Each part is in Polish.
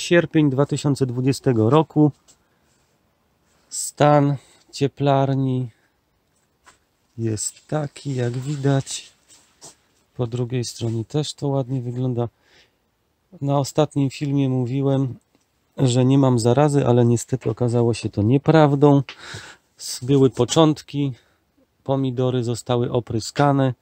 sierpień 2020 roku. Stan cieplarni jest taki, jak widać. Po drugiej stronie też to ładnie wygląda. Na ostatnim filmie mówiłem, że nie mam zarazy, ale niestety okazało się to nieprawdą. Były początki, pomidory zostały opryskane.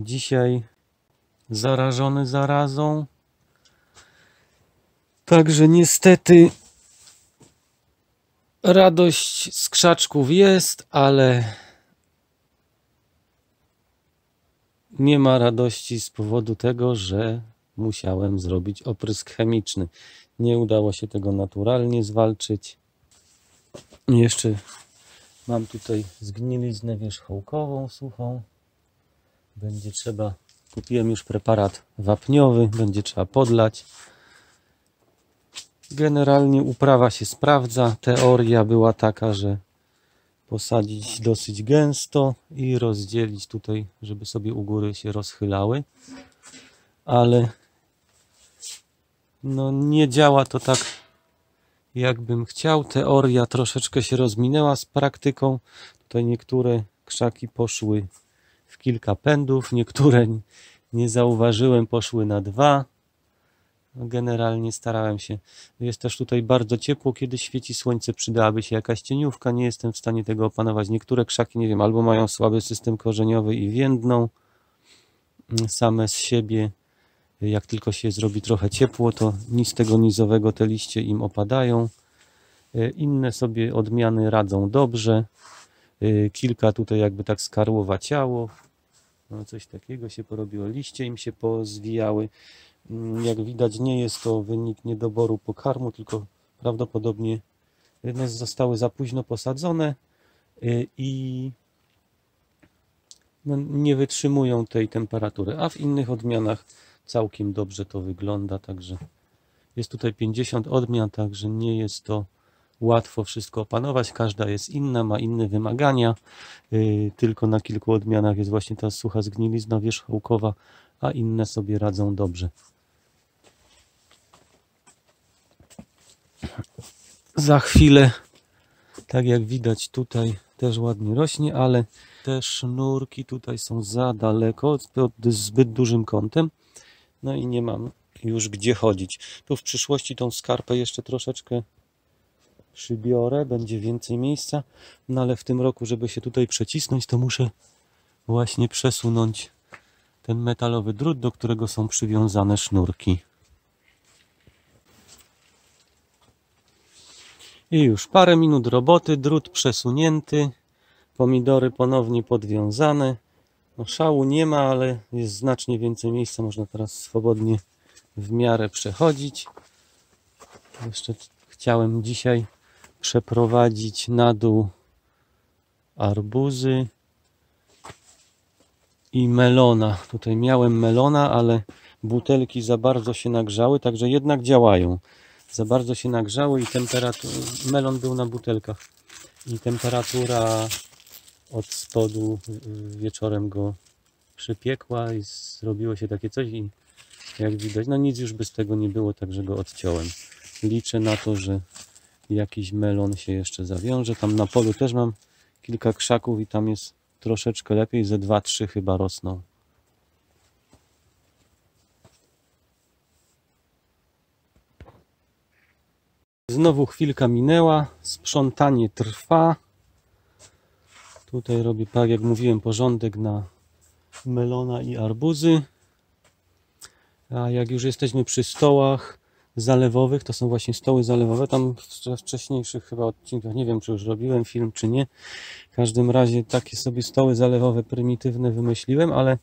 Dzisiaj zarażony zarazą. Także niestety radość z krzaczków jest, ale nie ma radości z powodu tego, że musiałem zrobić oprysk chemiczny. Nie udało się tego naturalnie zwalczyć. Jeszcze mam tutaj zgniliznę wierzchołkową suchą. Będzie trzeba, kupiłem już preparat wapniowy, będzie trzeba podlać. Generalnie uprawa się sprawdza. Teoria była taka, że posadzić dosyć gęsto i rozdzielić tutaj, żeby sobie u góry się rozchylały. Ale no nie działa to tak jakbym chciał. Teoria troszeczkę się rozminęła z praktyką. Tutaj niektóre krzaki poszły w kilka pędów, niektóre nie zauważyłem, poszły na dwa. No, generalnie starałem się. Jest też tutaj bardzo ciepło, kiedy świeci słońce, przydałaby się jakaś cieniówka. Nie jestem w stanie tego opanować. Niektóre krzaki, nie wiem, albo mają słaby system korzeniowy i więdną same z siebie. Jak tylko się zrobi trochę ciepło, to nic tego nizowego te liście im opadają. Inne sobie odmiany radzą dobrze. Kilka tutaj jakby tak skarłowaciało. No coś takiego się porobiło. Liście im się pozwijały. Jak widać nie jest to wynik niedoboru pokarmu, tylko prawdopodobnie jedne zostały za późno posadzone y, i no, nie wytrzymują tej temperatury, a w innych odmianach całkiem dobrze to wygląda, także jest tutaj 50 odmian, także nie jest to łatwo wszystko opanować, każda jest inna, ma inne wymagania, y, tylko na kilku odmianach jest właśnie ta sucha zgnilizna wierzchołkowa, a inne sobie radzą dobrze. Za chwilę, tak jak widać tutaj też ładnie rośnie, ale te sznurki tutaj są za daleko, pod zbyt dużym kątem. No i nie mam już gdzie chodzić. Tu w przyszłości tą skarpę jeszcze troszeczkę przybiorę, będzie więcej miejsca, no ale w tym roku, żeby się tutaj przecisnąć, to muszę właśnie przesunąć ten metalowy drut, do którego są przywiązane sznurki. I już parę minut roboty, drut przesunięty, pomidory ponownie podwiązane. No, szału nie ma, ale jest znacznie więcej miejsca, można teraz swobodnie w miarę przechodzić. Jeszcze chciałem dzisiaj przeprowadzić na dół arbuzy i melona. Tutaj miałem melona, ale butelki za bardzo się nagrzały, także jednak działają za bardzo się nagrzały i temperatura, melon był na butelkach i temperatura od spodu wieczorem go przypiekła i zrobiło się takie coś i jak widać, no nic już by z tego nie było, także go odciąłem. Liczę na to, że jakiś melon się jeszcze zawiąże. Tam na polu też mam kilka krzaków i tam jest troszeczkę lepiej, ze 2-3 chyba rosną. Znowu chwilka minęła, sprzątanie trwa. Tutaj robię, tak jak mówiłem, porządek na melona i arbuzy. A jak już jesteśmy przy stołach zalewowych, to są właśnie stoły zalewowe. Tam w wcześniejszych chyba odcinkach, nie wiem czy już robiłem film czy nie. W każdym razie takie sobie stoły zalewowe prymitywne wymyśliłem, ale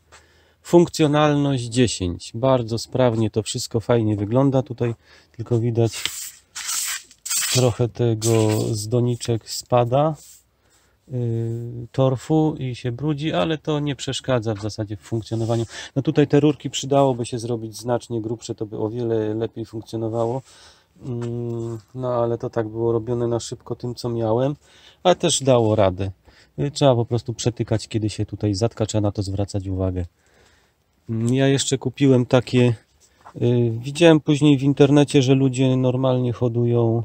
funkcjonalność 10. Bardzo sprawnie to wszystko fajnie wygląda. Tutaj tylko widać trochę tego z doniczek spada yy, torfu i się brudzi, ale to nie przeszkadza w zasadzie w funkcjonowaniu. No tutaj te rurki przydałoby się zrobić znacznie grubsze, to by o wiele lepiej funkcjonowało. Mm, no ale to tak było robione na szybko tym co miałem, ale też dało radę. Yy, trzeba po prostu przetykać kiedy się tutaj zatka, trzeba na to zwracać uwagę. Mm, ja jeszcze kupiłem takie Y, Widziałem później w internecie, że ludzie normalnie hodują, y,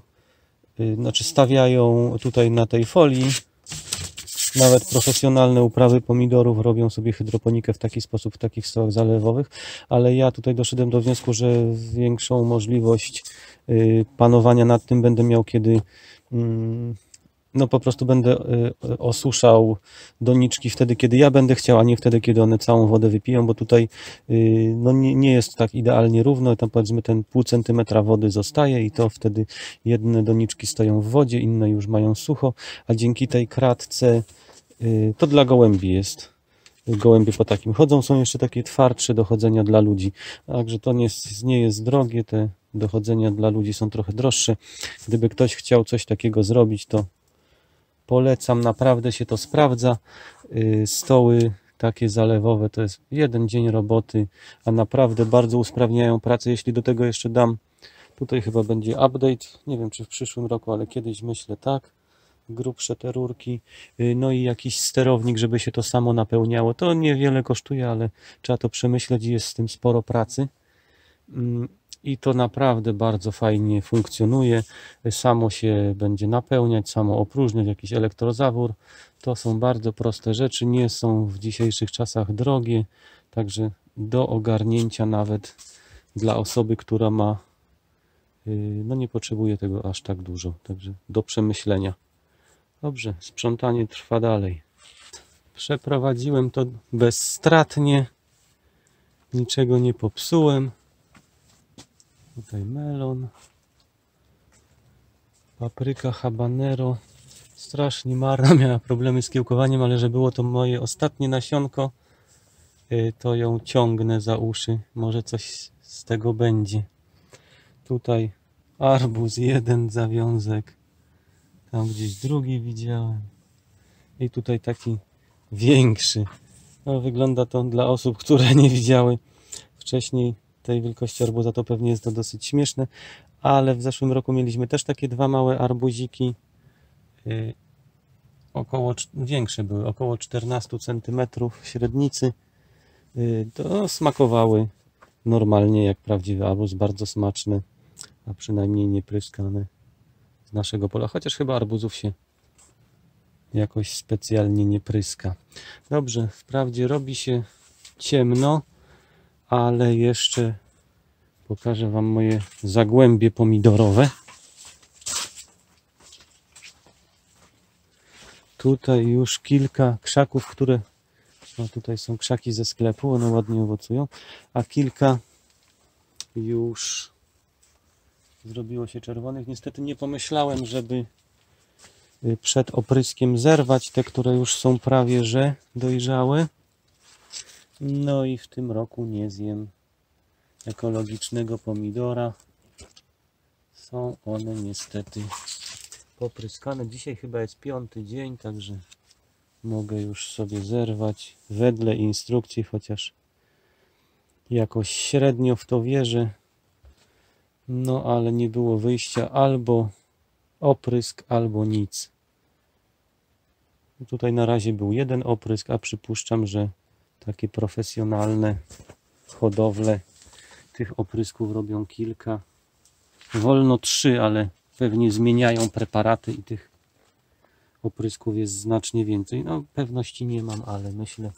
znaczy stawiają tutaj na tej folii. Nawet profesjonalne uprawy pomidorów robią sobie hydroponikę w taki sposób, w takich stołach zalewowych, ale ja tutaj doszedłem do wniosku, że większą możliwość y, panowania nad tym będę miał, kiedy mm, no po prostu będę y, osuszał doniczki wtedy, kiedy ja będę chciał, a nie wtedy, kiedy one całą wodę wypiją, bo tutaj y, no nie, nie jest tak idealnie równo, tam powiedzmy ten pół centymetra wody zostaje i to wtedy jedne doniczki stoją w wodzie, inne już mają sucho, a dzięki tej kratce y, to dla gołębi jest. Gołębie po takim chodzą, są jeszcze takie twardsze dochodzenia dla ludzi, także to nie jest, nie jest drogie, te dochodzenia dla ludzi są trochę droższe. Gdyby ktoś chciał coś takiego zrobić, to Polecam, naprawdę się to sprawdza. Y, Stoły takie zalewowe to jest jeden dzień roboty, a naprawdę bardzo usprawniają pracę. Jeśli do tego jeszcze dam, tutaj chyba będzie update, nie wiem czy w przyszłym roku, ale kiedyś myślę tak. Grubsze te rurki, y, no i jakiś sterownik, żeby się to samo napełniało. To niewiele kosztuje, ale trzeba to przemyśleć i jest z tym sporo pracy. I to naprawdę bardzo fajnie funkcjonuje. Samo się będzie napełniać, samo opróżniać, jakiś elektrozawór. To są bardzo proste rzeczy, nie są w dzisiejszych czasach drogie, także do ogarnięcia nawet dla osoby, która ma, yy, no nie potrzebuje tego aż tak dużo, także do przemyślenia. Dobrze, sprzątanie trwa dalej. Przeprowadziłem to bezstratnie, niczego nie popsułem. Tutaj melon. Papryka habanero. Strasznie marna, miała problemy z kiełkowaniem, ale że było to moje ostatnie nasionko, y, to ją ciągnę za uszy. Może coś z tego będzie. Tutaj arbuz, jeden zawiązek. Tam gdzieś drugi widziałem. I tutaj taki większy. No, wygląda to dla osób, które nie widziały wcześniej tej wielkości arbuza, to pewnie jest to dosyć śmieszne, ale w zeszłym roku mieliśmy też takie dwa małe arbuziki, yy, około, większe były, około 14 cm średnicy, yy, to smakowały normalnie jak prawdziwy arbuz, bardzo smaczne, a przynajmniej nie pryskane z naszego pola, chociaż chyba arbuzów się jakoś specjalnie nie pryska. Dobrze, wprawdzie robi się ciemno, ale jeszcze pokażę Wam moje zagłębie pomidorowe. Tutaj już kilka krzaków, które no tutaj są krzaki ze sklepu, one ładnie owocują, a kilka już zrobiło się czerwonych. Niestety nie pomyślałem, żeby y, przed opryskiem zerwać te, które już są prawie że dojrzałe. No i w tym roku nie zjem ekologicznego pomidora. Są one niestety popryskane. Dzisiaj chyba jest piąty dzień, także mogę już sobie zerwać wedle instrukcji, chociaż jakoś średnio w to wierzę. No ale nie było wyjścia albo oprysk, albo nic. Tutaj na razie był jeden oprysk, a przypuszczam, że takie profesjonalne hodowle tych oprysków robią kilka. Wolno trzy, ale pewnie zmieniają preparaty i tych oprysków jest znacznie więcej. No pewności nie mam, ale myślę,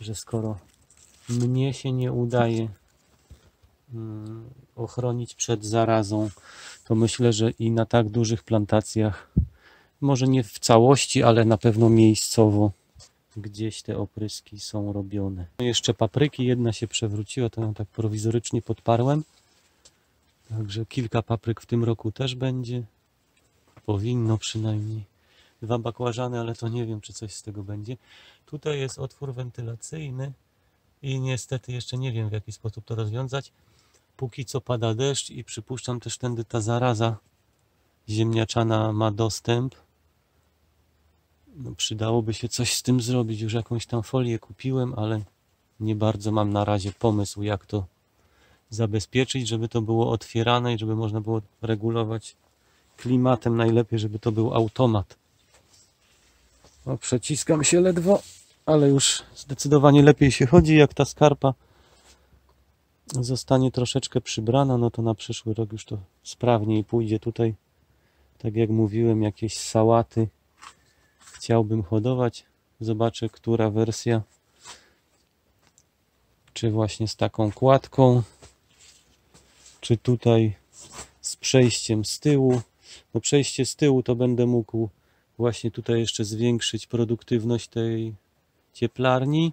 że skoro mnie się nie udaje mm, ochronić przed zarazą, to myślę, że i na tak dużych plantacjach, może nie w całości, ale na pewno miejscowo gdzieś te opryski są robione. Jeszcze papryki, jedna się przewróciła, to ją tak prowizorycznie podparłem. Także kilka papryk w tym roku też będzie. Powinno przynajmniej. Dwa bakłażany, ale to nie wiem, czy coś z tego będzie. Tutaj jest otwór wentylacyjny i niestety jeszcze nie wiem, w jaki sposób to rozwiązać. Póki co pada deszcz i przypuszczam też tędy ta zaraza ziemniaczana ma dostęp no, przydałoby się coś z tym zrobić. Już jakąś tam folię kupiłem, ale nie bardzo mam na razie pomysł, jak to zabezpieczyć, żeby to było otwierane i żeby można było regulować klimatem. Najlepiej, żeby to był automat. Przeciskam się ledwo, ale już zdecydowanie lepiej się chodzi, jak ta skarpa zostanie troszeczkę przybrana, no to na przyszły rok już to sprawniej pójdzie tutaj. Tak jak mówiłem, jakieś sałaty chciałbym hodować. Zobaczę, która wersja. Czy właśnie z taką kładką, czy tutaj z przejściem z tyłu. No przejście z tyłu to będę mógł właśnie tutaj jeszcze zwiększyć produktywność tej cieplarni.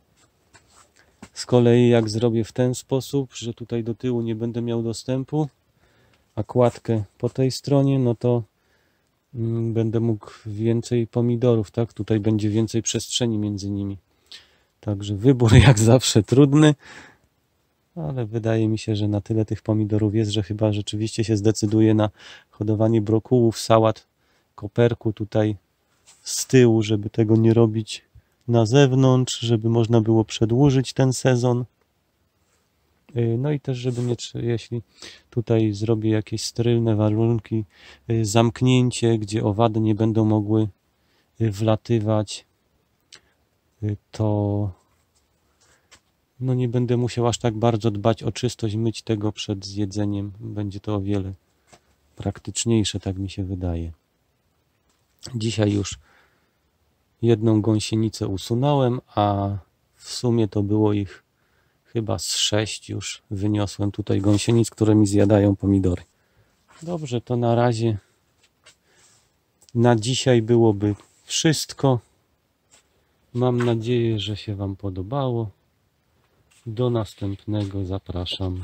Z kolei jak zrobię w ten sposób, że tutaj do tyłu nie będę miał dostępu, a kładkę po tej stronie, no to będę mógł więcej pomidorów, tak? Tutaj będzie więcej przestrzeni między nimi. Także wybór jak zawsze trudny, ale wydaje mi się, że na tyle tych pomidorów jest, że chyba rzeczywiście się zdecyduje na hodowanie brokułów, sałat, koperku tutaj z tyłu, żeby tego nie robić na zewnątrz, żeby można było przedłużyć ten sezon. Yy, No i też, żeby nie, jeśli tutaj zrobię jakieś sterylne warunki, yy, zamknięcie, gdzie owady nie będą mogły yy, wlatywać, to no nie będę musiał aż tak bardzo dbać o czystość, myć tego przed zjedzeniem. Będzie to o wiele praktyczniejsze, tak mi się wydaje. Dzisiaj już jedną gąsienicę usunąłem, a w sumie to było ich chyba z sześć już wyniosłem tutaj gąsienic, które mi zjadają pomidory. Dobrze, to na razie na dzisiaj byłoby wszystko. Mam nadzieję, że się Wam podobało. Do następnego zapraszam.